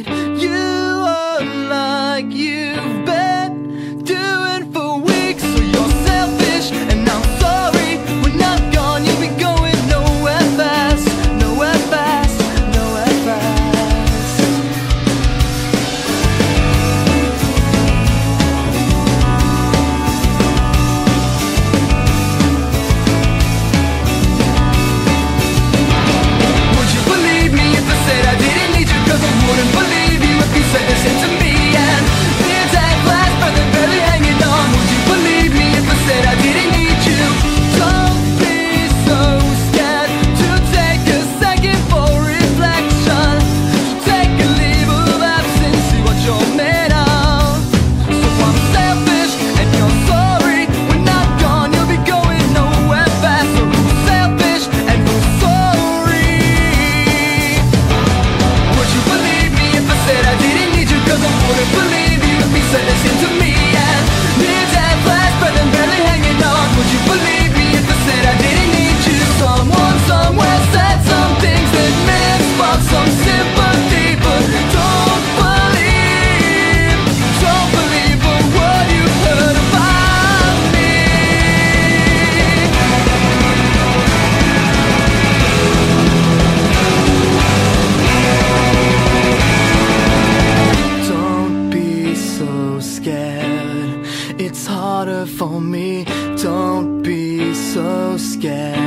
you are like you. for me. Don't be so scared.